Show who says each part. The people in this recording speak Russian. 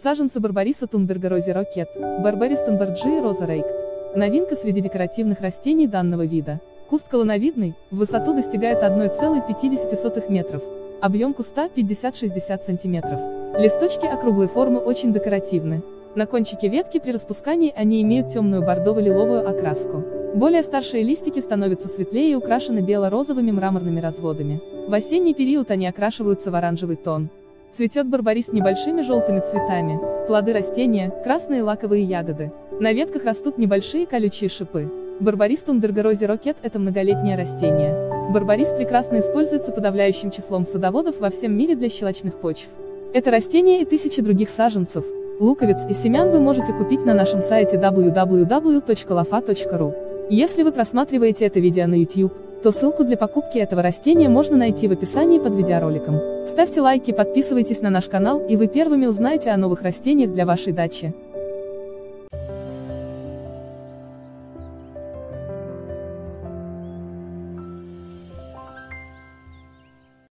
Speaker 1: Саженцы Барбариса Тунберга Рози Рокет, Барбарис Тунберджи и Роза Рейкт. Новинка среди декоративных растений данного вида. Куст колоновидный, в высоту достигает 1,50 метров. Объем куста 50-60 сантиметров. Листочки округлой формы очень декоративны. На кончике ветки при распускании они имеют темную бордово-лиловую окраску. Более старшие листики становятся светлее и украшены бело-розовыми мраморными разводами. В осенний период они окрашиваются в оранжевый тон. Цветет барбарис небольшими желтыми цветами. Плоды растения – красные лаковые ягоды. На ветках растут небольшие колючие шипы. Барбарис тунбергорози рокет – это многолетнее растение. Барбарис прекрасно используется подавляющим числом садоводов во всем мире для щелочных почв. Это растение и тысячи других саженцев, луковиц и семян вы можете купить на нашем сайте www.lofa.ru. Если вы просматриваете это видео на YouTube, то ссылку для покупки этого растения можно найти в описании под видеороликом. Ставьте лайки, подписывайтесь на наш канал, и вы первыми узнаете о новых растениях для вашей дачи.